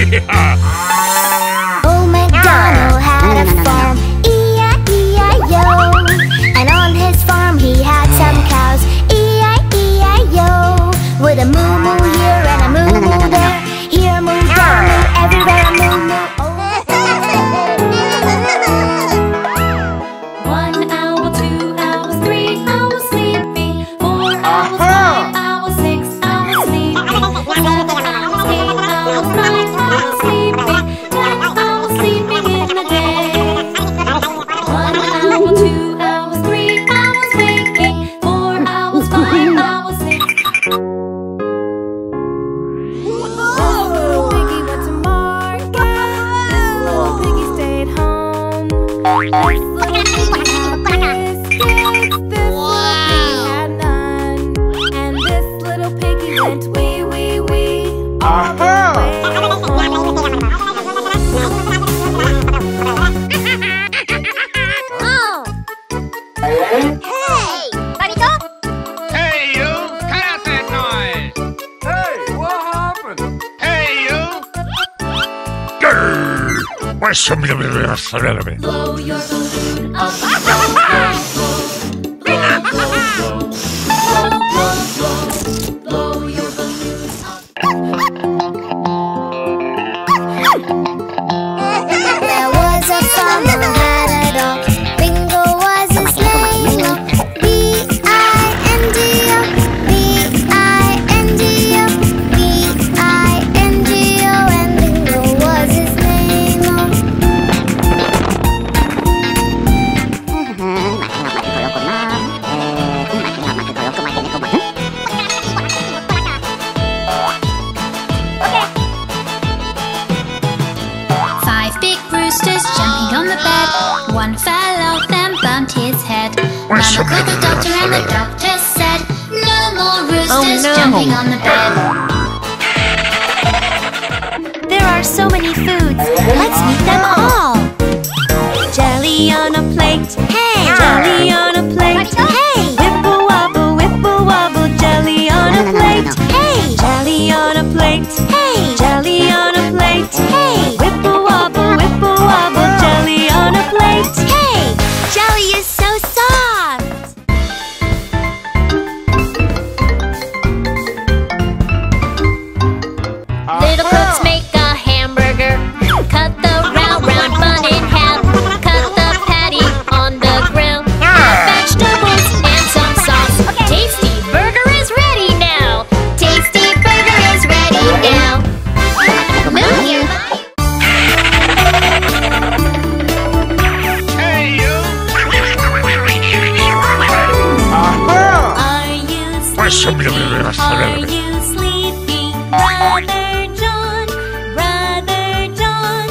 aqui. Bye. Blow your balloon up! bumped his head. Mama called the doctor and the doctor said, No more roosters oh, no. jumping on the bed. There are so many foods. Let's meet them all. Jelly on a plate. Hey! Jelly on a plate. Hey! Whipple wobble, whipple wobble, jelly on a plate. Hey! Jelly on a plate. Hey! Are you sleeping, Brother John? Brother John,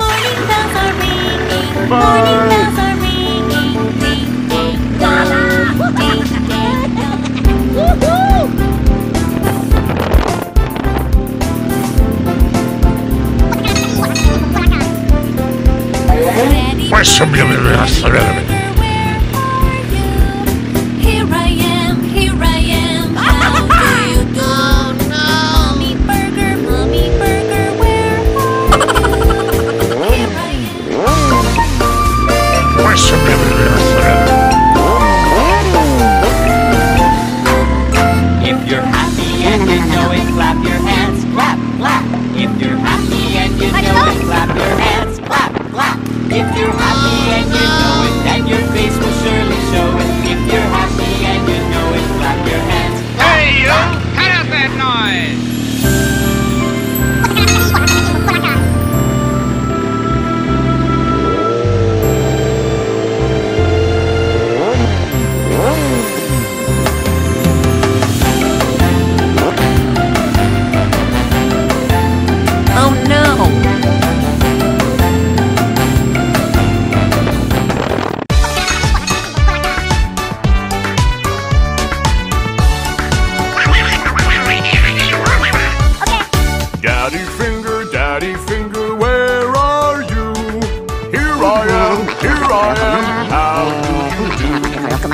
morning bells are ringing. Morning bells are ringing. Ding ding dong, ding ding dong. Woohoo! Where's some of the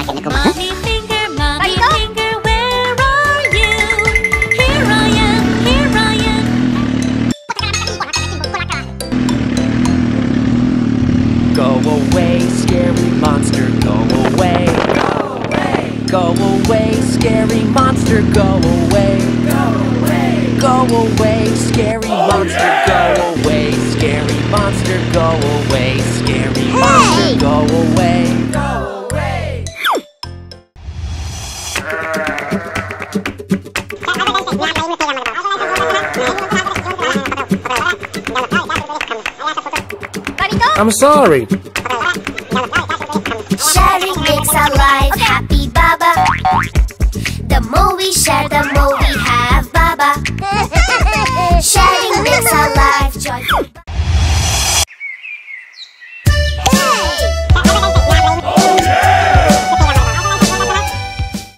my finger, mommy finger, where are you? Here I am, here I am. Go away, scary monster, go away. Go away, go away scary monster, go away. Go away, go away scary monster, go away. Scary monster, go away. Scary hey. monster, go away. Go I'm sorry. Sharing makes our life happy, Baba. The more we share, the more